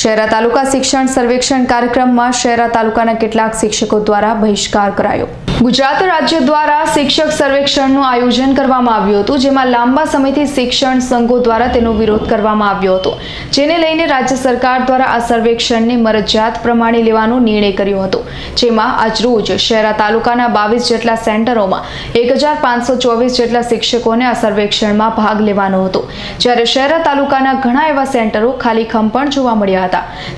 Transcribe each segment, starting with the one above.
શહેરા તાલુકા શિક્ષણ સર્વેક્ષણ કાર્યક્રમમાં શહેરા તાલુકાના કેટલાક શિક્ષકો દ્વારા બહિષ્કાર કરાયો. ગુજરાત રાજ્ય દ્વારા શિક્ષક સર્વેક્ષણનું આયોજન કરવામાં આવ્યું હતું, જેમાં લાંબા સમયથી શિક્ષણ સંઘો દ્વારા તેનો વિરોધ કરવામાં આવ્યો હતો. જેને લઈને રાજ્ય સરકાર દ્વારા આ સર્વેક્ષણને મરજિયાત પ્રમાણે લેવાનો નિર્ણય કર્યો હતો. જેમાં આજરોજ શહેરા તાલુકાના બાવીસ જેટલા સેન્ટરોમાં એક જેટલા શિક્ષકોને આ સર્વેક્ષણમાં ભાગ લેવાનો હતો. જ્યારે શહેરા તાલુકાના ઘણા એવા સેન્ટરો ખાલી ખમ પણ જોવા મળ્યા હતા.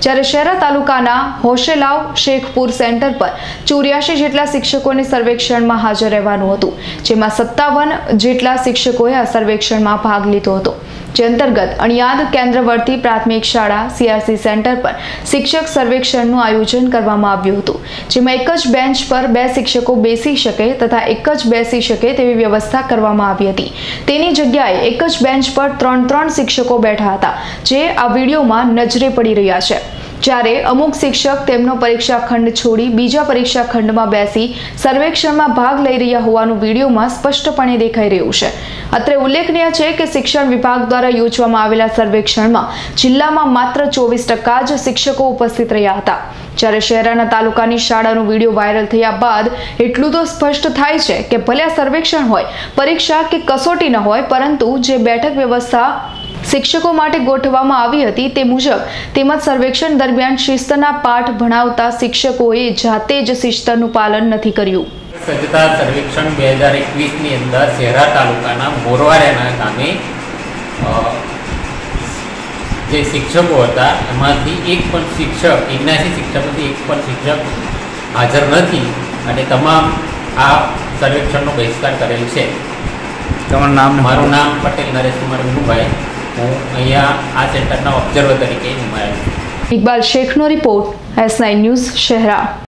જ્યારે શહેરા તાલુકાના હોશેલાવ શેખપુર સેન્ટર પર ચોર્યાસી જેટલા શિક્ષકોને સર્વેક્ષણમાં હાજર રહેવાનું હતું, જેમાં સત્તાવન જેટલા શિક્ષકોએ આ સર્વેક્ષણમાં ભાગ લીધો હતો. જે અંતર્ગત અણિયાદ કેન્દ્રવર્તી પ્રાથમિક શાળા સીઆરસી સેન્ટર પર શિક્ષક સર્વેક્ષણનું આયોજન કરવામાં આવ્યું હતું, જેમાં એક જ બેન્ચ પર બે શિક્ષકો બેસી શકે તથા એક જ બેસી શકે તેવી વ્યવસ્થા કરવામાં આવી હતી. તેની જગ્યાએ એક જ બેન્ચ પર ત્રણ ત્રણ શિક્ષકો બેઠા હતા, જે આ વિડીયોમાં નજરે પડી રહ્યા છે. જ્યારે અમુક શિક્ષક તેમનો પરીક્ષા ખંડ છોડી બીજા પરીક્ષા ખંડમાં બેસી સર્વેક્ષણમાં ભાગ લઈ રહ્યા હોવાનું વિડીયોમાં સ્પષ્ટપણે દેખાઈ રહ્યું છે. અત્રે ઉલ્લેખનીય છે કે શિક્ષણ વિભાગ દ્વારા યોજવામાં આવેલા સર્વેક્ષણમાં જિલ્લામાં માત્ર ચોવીસ ટકા જ શિક્ષકો ઉપસ્થિત રહ્યા હતા. જ્યારે શહેરાના તાલુકાની શાળાનો વીડિયો વાયરલ થયા બાદ એટલું તો સ્પષ્ટ થાય છે કે ભલે સર્વેક્ષણ હોય, પરીક્ષા કે કસોટી ન હોય, પરંતુ જે બેઠક વ્યવસ્થા શિક્ષકો માટે ગોઠવવામાં આવી હતી તે મુજબ તેમજ સર્વેક્ષણ દરમિયાન શિસ્તના પાઠ ભણાવતા શિક્ષકોએ જાતે જ શિસ્તનું પાલન નથી કર્યું. સજ્જતા સર્વેક્ષણ બે હજાર એકવીસની અંદર શહેરા તાલુકાના મોરવાડિયાના ગામે જે શિક્ષકો હતા એમાંથી એક પણ શિક્ષક એગ્યાસી શિક્ષકમાંથી એક પણ શિક્ષક હાજર નથી અને તમામ આ સર્વેક્ષણનો બહિષ્કાર કરેલ છે. તમારું નામ મારું નામ પટેલ નરેશકુમાર વિનુભાઈ. હું અહીંયા આ સેન્ટરના ઓબ્ઝર્વર તરીકે Iqbal શેખનો report S nine news Shehera.